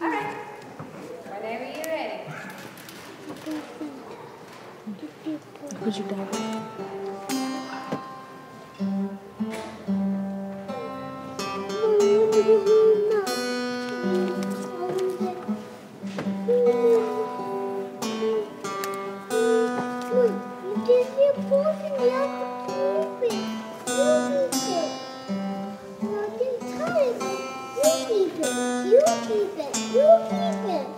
All right. Whenever you're ready. Could you dive Ой, где я. You keep it. You keep it.